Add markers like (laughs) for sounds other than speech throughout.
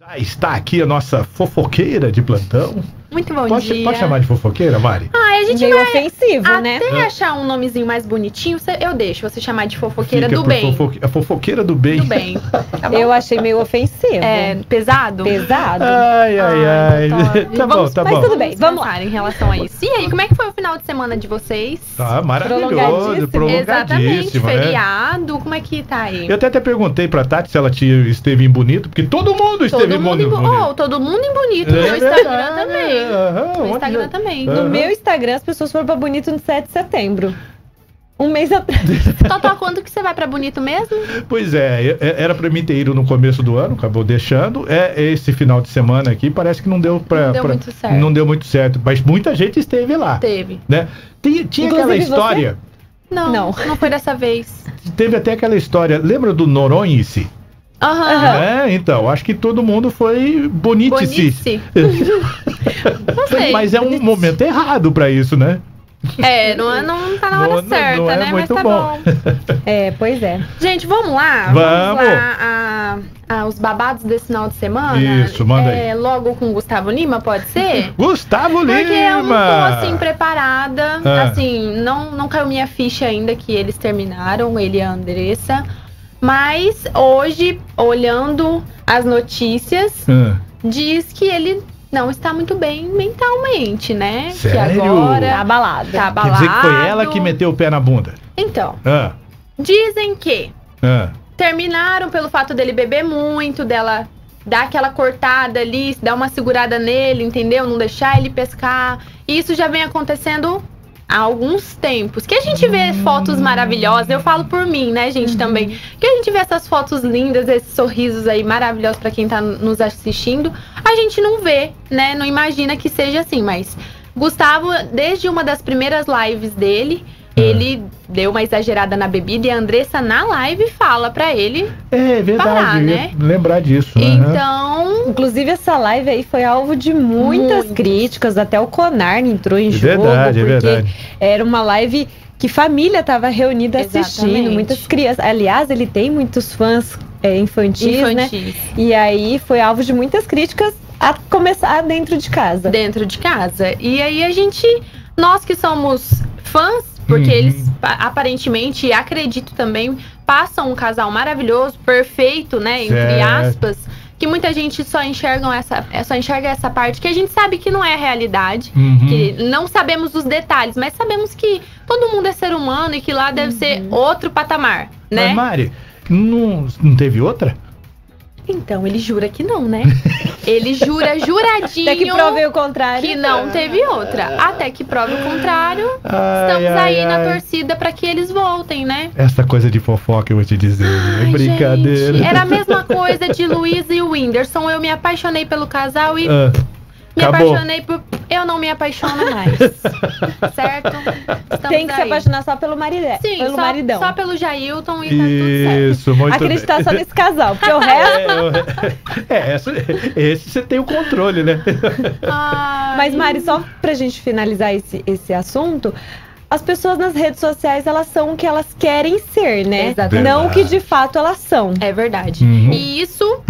Já está aqui a nossa fofoqueira de plantão. Muito bom Pode, dia. pode chamar de fofoqueira, Mari? Ah, a gente Meio vai ofensivo, né? até achar um nomezinho mais bonitinho, eu deixo você chamar de fofoqueira Fica do bem. fofoque- A fofoqueira do bem. Do bem. (laughs) Tá bom? Eu achei meio ofensivo. É, pesado? Pesado. Ai, ai, ai. Ai, (laughs) tá bom, vamos- tá mas bom. tudo bem. vamos pensar em relação a isso. E aí, como é que foi o final de semana de vocês? Tá maravilhoso, Prolongadíssimo. prolongadíssimo, Exatamente, né? feriado, como é que tá aí? Eu até, até perguntei pra Tati se ela tinha, esteve em bonito, porque todo mundo esteve Todo em mundo, em, bonito. bo- oh, todo mundo em bonito no É Instagram verdade, também. aham, No onde- Instagram também. Aham. No meu Instagram, as pessoas foram pra Bonito no 7 de setembro. Um mês atrás. Totó, quando que você vai pra Bonito mesmo? Pois é, é- era pra mim ter ido no começo do ano, acabou deixando. É esse final de semana aqui, parece que não deu pra. Não deu pra- muito certo. Não deu muito certo, mas muita gente esteve lá, Teve. né? Tinha, tinha aquela história, Não, não, Não. foi dessa vez. teve até aquela história, lembra do Noronhice? Aham. É, então, acho que todo mundo foi bonitice. Bonice. (laughs) Mas é um momento errado pra isso, né? É, não, é- não tá na hora Não- certa, não é né? Mas tá bom. bom. (laughs) É, pois é. Gente, vamos lá? Vamos. lá a- a- os babados desse final de semana. Isso, manda aí. é, Logo com o Gustavo Lima, pode ser? (laughs) Gustavo Porque eu não tô Lima! assim preparada. Ah. Assim, não, não caiu minha ficha ainda que eles terminaram, ele e a Andressa. Mas hoje, olhando as notícias, Ah, diz que ele não está muito bem mentalmente, né? Que Sério? agora Tá abalado. tá Quer abalado. dizer que foi ela que meteu o pé na bunda. Então, Ah, dizem que ah. terminaram pelo fato dele beber muito, dela dar aquela cortada ali, dar uma segurada nele, entendeu? Não deixar ele pescar. E isso já vem acontecendo há alguns tempos. Que a gente vê fotos maravilhosas, eu falo por mim, né, gente, também. Que a gente vê essas fotos lindas, esses sorrisos aí maravilhosos pra quem tá nos assistindo. A gente não vê, né? Não imagina que seja assim, mas Gustavo, desde uma das primeiras lives dele. Ele deu uma exagerada na bebida e a Andressa na live fala pra ele. É verdade, Parar, né? lembrar disso. aham. Então, Inclusive, essa live aí foi alvo de muitas Muitas. críticas. Até o Conar entrou em É jogo. verdade, é porque verdade. era uma live que família tava reunida assistindo. Exatamente. Muitas crianças. Aliás, ele tem muitos fãs é, infantis, né? infantis E aí foi alvo de muitas críticas a começar dentro de casa. dentro de casa. E aí a gente, nós que somos fãs, porque Uhum. eles pa- aparentemente, acredito também, passam um casal maravilhoso, perfeito, né? Entre Certo. aspas. Que muita gente só enxergam essa, é, só enxerga essa parte que a gente sabe que não é a realidade. Uhum. Que não sabemos os detalhes, mas sabemos que todo mundo é ser humano e que lá deve ser outro patamar, né? Mas, Mari, não, não teve outra? Então, ele jura que não, né? (laughs) ele jura juradinho Até que provei o contrário. que não teve outra. Até que prove o contrário. Ai, Estamos ai, aí na ai. torcida pra que eles voltem, né? Essa coisa de fofoca eu vou te dizer. é Ai, brincadeira. gente, era a mesma coisa de Luísa e Whindersson. Eu me apaixonei pelo casal e Ah, me acabou. apaixonei por. Eu não me apaixono mais. (laughs) certo? Estamos Tem que se aí. apaixonar só pelo maridão. Sim, pelo só, maridão. só pelo Jailton e tá tudo certo. Isso, muito Acreditar bem. só nesse casal, porque o (laughs) resto. É, (laughs) é, essa- esse você tem o controle, né? Ai. Mas, Mari, só pra gente finalizar esse, esse assunto. As pessoas nas redes sociais, elas são o que elas querem ser, né? Exatamente. Não o que de fato elas são. É verdade. Uhum. E isso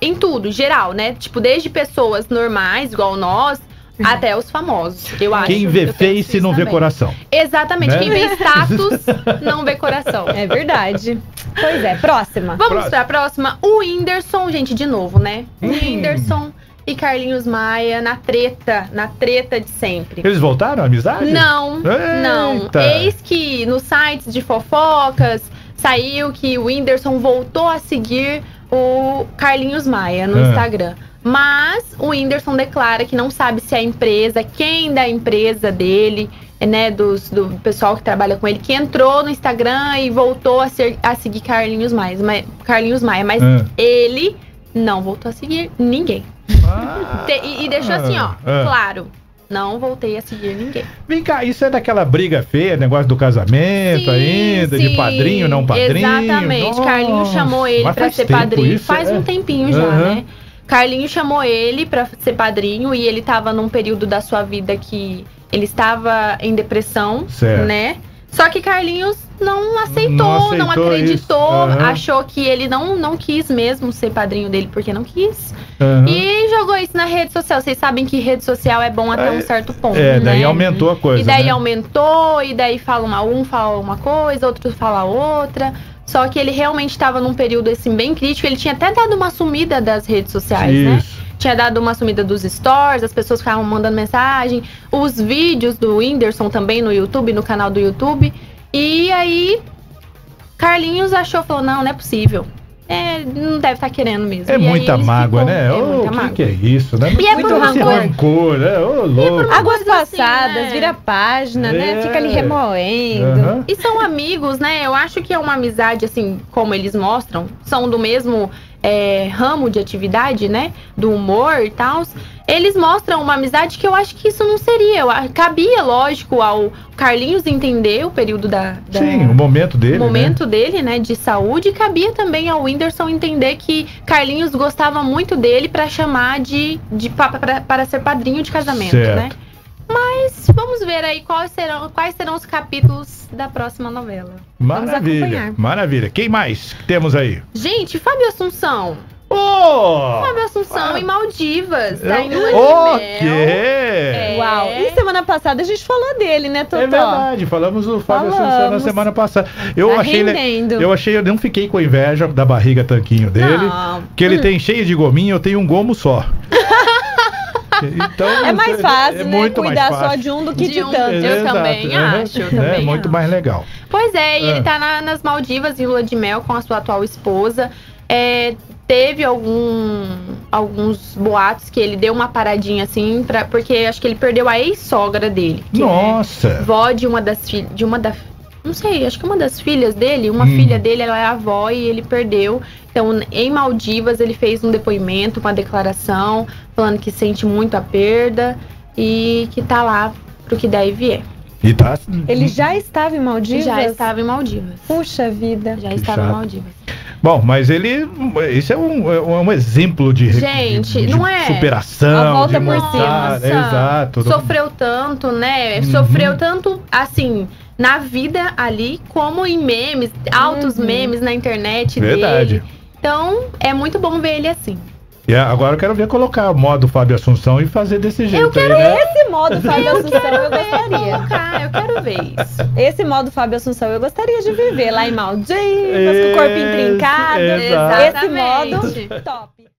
em tudo, geral, né? Tipo, desde pessoas normais, igual nós, até os famosos. Eu acho. Quem vê face não vê também. coração. Exatamente. Né? Quem vê status (laughs) não vê coração. É verdade. Pois é, próxima. Vamos Próxima. pra próxima. O Whindersson, gente, de novo, né? O Hum. Whindersson e Carlinhos Maia na treta, na treta de sempre. Eles voltaram à amizade? Não, não. Eita. Eis que nos sites de fofocas saiu que o Whindersson voltou a seguir o Carlinhos Maia no Ah. Instagram. Mas o Whindersson declara que não sabe se a empresa, quem da empresa dele, né, dos, do pessoal que trabalha com ele, que entrou no Instagram e voltou a, ser, a seguir Carlinhos Maia, mas, Carlinhos Maia, mas Ah. ele não voltou a seguir ninguém. Ah. E, e deixou assim, ó, Ah. claro, não voltei a seguir ninguém. Vem cá, isso é daquela briga feia, negócio do casamento Sim, ainda, de sim. padrinho, não padrinho. Exatamente. Nossa, Carlinho chamou ele pra ser padrinho. isso, faz é? um tempinho já, né? Carlinho chamou ele pra ser padrinho e ele tava num período da sua vida que ele estava em depressão, Certo. né? Só que Carlinhos não aceitou, Não não, aceitou acreditou, isso. Aham. achou que ele não, não quis mesmo ser padrinho dele porque não quis. Aham. E jogou isso na rede social. Vocês sabem que rede social é bom até É, um certo ponto. É, daí né? aumentou a coisa. E daí né? aumentou, e daí fala uma, um fala uma coisa, outro fala outra. Só que ele realmente estava num período assim bem crítico. Ele tinha até dado uma sumida das redes sociais, né? Isso. Tinha dado uma sumida dos stories, as pessoas ficavam mandando mensagem, os vídeos do Whindersson também no YouTube, no canal do YouTube. E aí, Carlinhos achou, falou: não, não é possível. É, não deve estar querendo mesmo. É E muita mágoa, ficou- né? É Ô, muita o que, mágoa. que é isso, né? E é Muito por rancor. rancor, né? Ô, louco. Águas coisa assim, passadas, né? vira página, É. né? Fica ali remoendo. Aham. E são amigos, né? Eu acho que é uma amizade, assim, como eles mostram, são do mesmo é, ramo de atividade, né? Do humor e tal. Eles mostram uma amizade que eu acho que isso não seria. Eu cabia, lógico, ao Carlinhos entender o período da. da- Sim, o momento dele. o momento dele, né, de saúde, e cabia também ao Whindersson entender que Carlinhos gostava muito dele pra chamar de, de para ser padrinho de casamento, Certo. né? Mas vamos ver aí quais serão, quais serão os capítulos da próxima novela. Né? Vamos Maravilha, acompanhar. maravilha. Quem mais temos aí? Gente, Fábio Assunção. Ô! Fábio Assunção Ah. em Maldivas, tá em lua de O mel. quê? É. Uau! E semana passada a gente falou dele, né, Totó? É verdade, falamos do Fábio Assunção na Falamos. semana passada. Eu Tá achei, rendendo. eu achei, eu não fiquei com inveja da barriga tanquinho dele, Não. que ele tem cheio de gominho, eu tenho um gomo só. então, É mais fácil, é né? muito mais Cuidar só fácil. de um do que de, De um. tanto. Eu Exato, também acho, eu É também muito acho. mais legal. Pois é, e Ah. ele tá na- nas Maldivas em lua de mel com a sua atual esposa. É, teve algum, alguns boatos que ele deu uma paradinha assim, pra, porque acho que ele perdeu a ex-sogra dele. Que Nossa! É vó de uma das filhas. De uma da. Não sei, acho que uma das filhas dele, uma Hum. filha dele, ela é avó e ele perdeu. Então, em Maldivas, ele fez um depoimento, uma declaração, falando que sente muito a perda e que tá lá pro que der e vier. E tá. Ele já estava em Maldivas? Já estava em Maldivas. Puxa vida. Já Que estava em chato. Maldivas. Bom, mas ele. Isso é um, é um exemplo de, Gente, de não é? superação, A volta de por mostrar, cima. né? Exato. Sofreu tanto, né? Uhum. Sofreu tanto, assim, na vida ali, como em memes, altos Uhum. memes na internet Verdade. dele. Então, é muito bom ver ele assim. E é, agora eu quero ver colocar o modo Fábio Assunção e fazer desse jeito quero aí, né? Esse modo (laughs) Fábio Assunção eu gostaria. Colocar, eu quero ver isso. Esse modo Fábio Assunção eu gostaria de viver lá em Maldivas, com o corpo Esse- intrincado. exato. Esse modo Exatamente. (laughs) top.